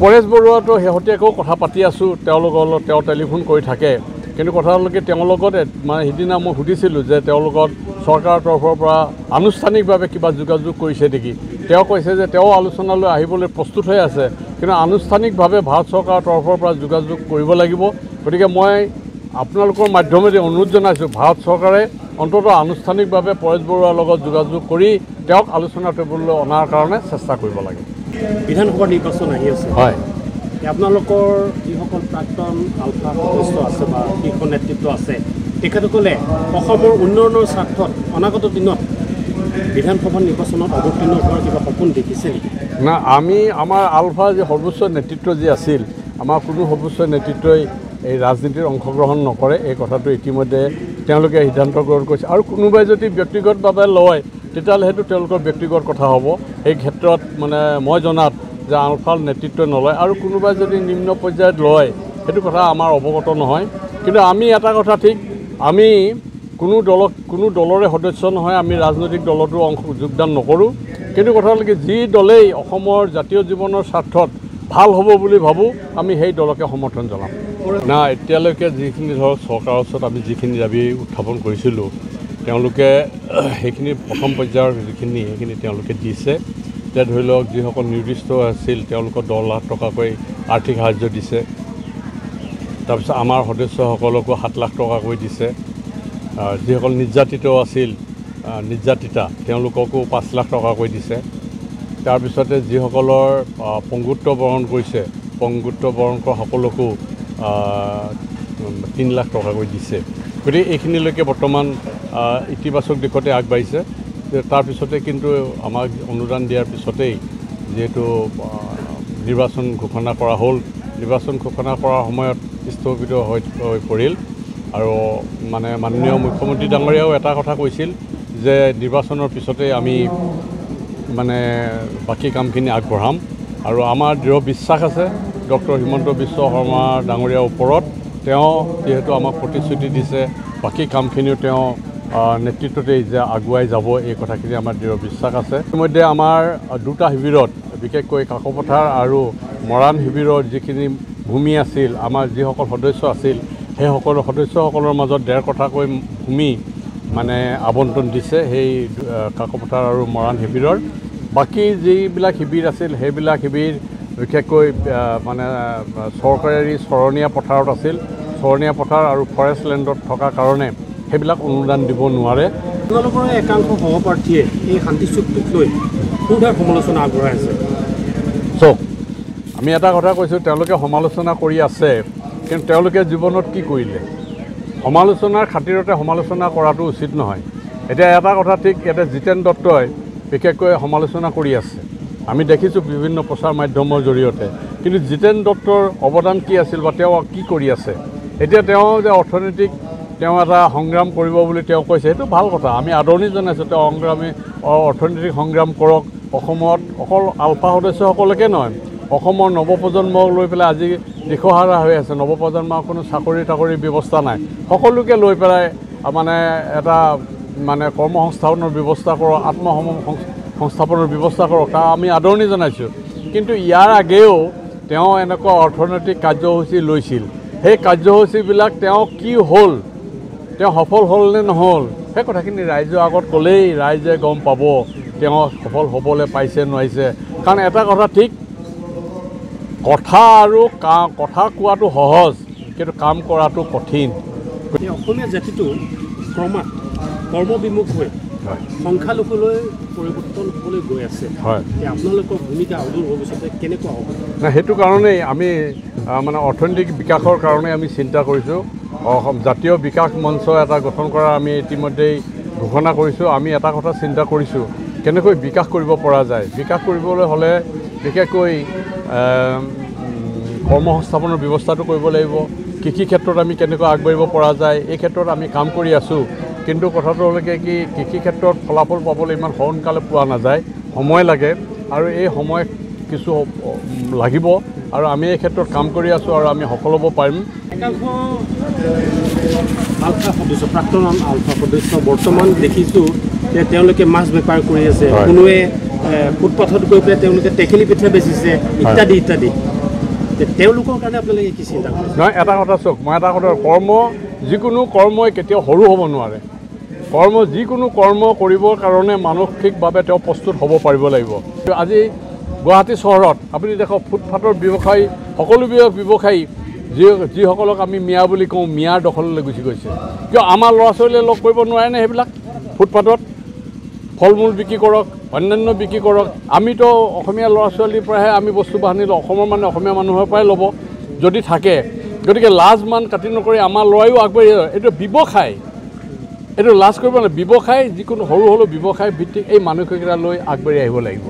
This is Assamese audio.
পৰেশ বৰুৱাটো শেহতীয়াকৈ কথা পাতি আছোঁ তেওঁলোকৰ লগত তেওঁ টেলিফোন কৰি থাকে। কিন্তু কথা হ'ল কি তেওঁৰ লগত মানে সিদিনা মই সুধিছিলোঁ যে তেওঁৰ লগত চৰকাৰৰ তৰফৰ পৰা আনুষ্ঠানিকভাৱে কিবা যোগাযোগ কৰিছে নেকি? তেওঁ কৈছে যে তেওঁ আলোচনালৈ আহিবলৈ প্ৰস্তুত হৈ আছে কিন্তু আনুষ্ঠানিকভাৱে ভাৰত চৰকাৰৰ তৰফৰ পৰা যোগাযোগ কৰিব লাগিব। গতিকে মই আপোনালোকৰ মাধ্যমেদি অনুৰোধ জনাইছোঁ ভাৰত চৰকাৰে অন্ততঃ আনুষ্ঠানিকভাৱে পৰেশ বৰুৱাৰ লগত যোগাযোগ কৰি তেওঁক আলোচনা টেবুললৈ অনাৰ কাৰণে চেষ্টা কৰিব লাগে। বিধানসভাৰ নিৰ্বাচন আহি আছে। হয়। আপোনালোকৰ যিসকল প্ৰাক্তন আলফা সদস্য আছে বা শীৰ্ষ নেতৃত্ব আছে তেখেতসকলে অসমৰ উন্নয়নৰ স্বাৰ্থত অনাগত দিনত বিধানসভা নিৰ্বাচনত অৱতীৰ্ণ হোৱাৰ কিবা সপোন দেখিছে নেকি? না আমি আমাৰ আলফা যি সৰ্বোচ্চ নেতৃত্ব যি আছিল আমাৰ কোনো সৰ্বোচ্চ নেতৃত্বই এই ৰাজনীতিত অংশগ্ৰহণ নকৰে এই কথাটো ইতিমধ্যে তেওঁলোকে সিদ্ধান্ত গ্ৰহণ কৰিছে। আৰু কোনোবাই যদি ব্যক্তিগতভাৱে লয় তেতিয়াহ'লে সেইটো তেওঁলোকৰ ব্যক্তিগত কথা হ'ব। এই ক্ষেত্ৰত মানে মই জনাত যে আলফাৰ নেতৃত্বই নলয় আৰু কোনোবাই যদি নিম্ন পৰ্যায়ত লয় সেইটো কথা আমাৰ অৱগত নহয়। কিন্তু আমি এটা কথা ঠিক আমি কোনো দলক কোনো দলৰে সদস্য নহয় আমি ৰাজনৈতিক দলতো অংশ যোগদান নকৰোঁ। কিন্তু কথা হ'ল কি যি দলেই অসমৰ জাতীয় জীৱনৰ স্বাৰ্থত ভাল হ'ব বুলি ভাবোঁ আমি সেই দলকে সমৰ্থন জনাম। না এতিয়ালৈকে যিখিনি ধৰক চৰকাৰৰ ওচৰত আমি যিখিনি দাবী উত্থাপন কৰিছিলোঁ তেওঁলোকে সেইখিনি প্ৰথম পৰ্যায়ৰ যিখিনি সেইখিনি তেওঁলোকে দিছে। এতিয়া ধৰি লওক যিসকল নিৰ্দিষ্ট আছিল তেওঁলোকক দহ লাখ টকাকৈ আৰ্থিক সাহাৰ্য দিছে। তাৰপিছত আমাৰ সদস্যসকলকো সাত লাখ টকাকৈ দিছে। যিসকল নিৰ্যাতিত আছিল নিৰ্যাতিতা তেওঁলোককো পাঁচ লাখ টকাকৈ দিছে। তাৰপিছতে যিসকলৰ পংগুত্ব বৰণ কৰিছে পংগুত্ব বৰণ কৰা সকলকো তিনি লাখ টকাকৈ দিছে। গতিকে এইখিনিলৈকে বৰ্তমান ইতিবাচক দিশতে আগবাঢ়িছে। তাৰপিছতে কিন্তু আমাক অনুদান দিয়াৰ পিছতেই যিহেতু নিৰ্বাচন ঘোষণা কৰা হ'ল। নিৰ্বাচন ঘোষণা কৰাৰ সময়ত স্থগিত হৈ পৰিল আৰু মানে মাননীয় মুখ্যমন্ত্ৰী ডাঙৰীয়াও এটা কথা কৈছিল যে নিৰ্বাচনৰ পিছতে আমি মানে বাকী কামখিনি আগবঢ়াম। আৰু আমাৰ দৃঢ় বিশ্বাস আছে ডক্টৰ হিমন্ত বিশ্ব শৰ্মা ডাঙৰীয়াৰ ওপৰত তেওঁ যিহেতু আমাক প্ৰতিশ্ৰুতি দিছে বাকী কামখিনিও তেওঁ নেতৃত্বতেই যে আগুৱাই যাব এই কথাখিনি আমাৰ দৃঢ় বিশ্বাস আছে। ইতিমধ্যে আমাৰ দুটা শিবিৰত বিশেষকৈ কাকপথাৰ আৰু মৰাণ শিবিৰৰ যিখিনি ভূমি আছিল আমাৰ যিসকল সদস্য আছিল সেই সকলো সদস্যসকলৰ মাজত ডেৰ কঠাকৈ ভূমি মানে আবণ্টন দিছে সেই কাকপথাৰ আৰু মৰাণ শিবিৰৰ। বাকী যিবিলাক শিবিৰ আছিল সেইবিলাক শিবিৰ বিশেষকৈ মানে চৰকাৰী চৰণীয়া পথাৰত আছিল। চৰণীয়া পথাৰ আৰু ফৰেষ্ট লেণ্ডত থকা কাৰণে সেইবিলাক অনুদান দিব নোৱাৰে। আপোনালোকৰ একাংশ সহপাঠীয়ে এই শান্তি চুক্তিক লৈ সুধাৰ সমালোচনা আগবঢ়াই আছে। চাওক আমি এটা কথা কৈছোঁ তেওঁলোকে সমালোচনা কৰি আছে কিন্তু তেওঁলোকে জীৱনত কি কৰিলে? সমালোচনাৰ খাতিৰতে সমালোচনা কৰাটো উচিত নহয়। এতিয়া এটা কথা ঠিক ইয়াতে জিতেন দত্তই বিশেষকৈ সমালোচনা কৰি আছে। আমি দেখিছোঁ বিভিন্ন প্ৰচাৰ মাধ্যমৰ জৰিয়তে। কিন্তু জিতেন দত্তৰ অৱদান কি আছিল বা তেওঁ কি কৰি আছে? এতিয়া তেওঁ যে অৰ্থনৈতিক তেওঁ এটা সংগ্ৰাম কৰিব বুলি তেওঁ কৈছে সেইটো ভাল কথা। আমি আদৰণি জনাইছোঁ তেওঁ সংগ্ৰামী অৰ্থনৈতিক সংগ্ৰাম কৰক। অসমত অকল আলফা সদস্যসকলকে নহয় অসমৰ নৱপ্ৰজন্মক লৈ পেলাই আজি দিশহাৰা হৈ আছে। নৱপ্ৰজন্মৰ কোনো চাকৰি তাকৰিৰ ব্যৱস্থা নাই। সকলোকে লৈ পেলাই মানে এটা মানে কৰ্মসংস্থাপনৰ ব্যৱস্থা কৰক আত্মসম সংস্থাপনৰ ব্যৱস্থা কৰক তাৰ আমি আদৰণি জনাইছোঁ। কিন্তু ইয়াৰ আগেও তেওঁ এনেকুৱা অৰ্থনৈতিক কাৰ্যসূচী লৈছিল। সেই কাৰ্যসূচীবিলাক তেওঁ কি হ'ল তেওঁ সফল হ'ল নে নহ'ল? সেই কথাখিনি ৰাইজৰ আগত ক'লেই ৰাইজে গম পাব। তেওঁ সফল হ'বলৈ পাইছে নোৱাৰিছে। কাৰণ এটা কথা ঠিক কথা আৰু কাম কথা কোৱাটো সহজ কিন্তু কাম কৰাটো কঠিন। অসমীয়া জাতিটো ক্ৰমাৎ কৰ্মবিমুখ হৈ হয়। সংখ্যালঘুলৈ পৰিৱৰ্তন হ'বলৈ গৈ আছে। হয়। আপোনালোকৰ ভূমিকা অদূৰ ভৱিষ্যতে কেনেকুৱা হ'ব? সেইটো কাৰণেই আমি মানে অৰ্থনৈতিক বিকাশৰ কাৰণে আমি চিন্তা কৰিছোঁ। অসম জাতীয় বিকাশ মঞ্চ এটা গঠন কৰাৰ আমি ইতিমধ্যেই ঘোষণা কৰিছোঁ। আমি এটা কথা চিন্তা কৰিছোঁ কেনেকৈ বিকাশ কৰিব পৰা যায়? বিকাশ কৰিবলৈ হ'লে বিশেষকৈ কৰ্মসংস্থাপনৰ ব্যৱস্থাটো কৰিব লাগিব। কৃষি ক্ষেত্ৰত আমি কেনেকৈ আগবাঢ়িব পৰা যায় এই ক্ষেত্ৰত আমি কাম কৰি আছোঁ। কিন্তু কথাটো হ'লে কি কৃষি ক্ষেত্ৰত ফলাফল পাবলৈ ইমান সোনকালে পোৱা নাযায় সময় লাগে। আৰু এই সময় কিছু লাগিব। আৰু আমি এই ক্ষেত্ৰত কাম কৰি আছোঁ আৰু আমি সফল হ'ব পাৰিম। একাংশ আলফা সদস্য প্ৰাক্তন আলফা সদস্য বৰ্তমান দেখিছোঁ যে তেওঁলোকে মাছ বেপাৰ কৰি আছে। কোনোৱে ফুটপাথত গৈ পেলাই তেওঁলোকে টেকেলি পিঠা বেচিছে ইত্যাদি ইত্যাদি। তেওঁলোকৰ কাৰণে আপোনালোকে কি চিন্তা নহয় এটা কথা চাওক মই এটা কথা কৰ্ম যিকোনো কৰ্মই কেতিয়াও সৰু হ'ব নোৱাৰে। কৰ্ম যিকোনো কৰ্ম কৰিবৰ কাৰণে মানসিকভাৱে তেওঁ প্ৰস্তুত হ'ব পাৰিব লাগিব। আজি গুৱাহাটী চহৰত আপুনি দেখক ফুটপাথৰ ব্যৱসায়ী সকলোবিলাক ব্যৱসায়ী যি যিসকলক আমি মিয়া বুলি কওঁ মিয়াৰ দখললৈ গুচি গৈছে। কিয় আমাৰ ল'ৰা ছোৱালীয়ে লগ কৰিব নোৱাৰেনে সেইবিলাক? ফুটপাথত ফল মূল বিক্ৰী কৰক অন্যান্য বিক্ৰী কৰক। আমিতো অসমীয়া ল'ৰা ছোৱালীৰ পৰাহে আমি বস্তু বাহানি লওঁ। অসমৰ মানে অসমীয়া মানুহৰ পৰাই ল'ব যদি থাকে। গতিকে লাজ মান কাটি নকৰি আমাৰ ল'ৰাইও আগবাঢ়ি যায়। এইটো ব্যৱসায়। এইটো লাজ কৰিব নালাগে। ব্যৱসায় যিকোনো সৰু সৰু ব্যৱসায় ভিত্তিক এই মানসিকতা লৈ আগবাঢ়ি আহিব লাগিব।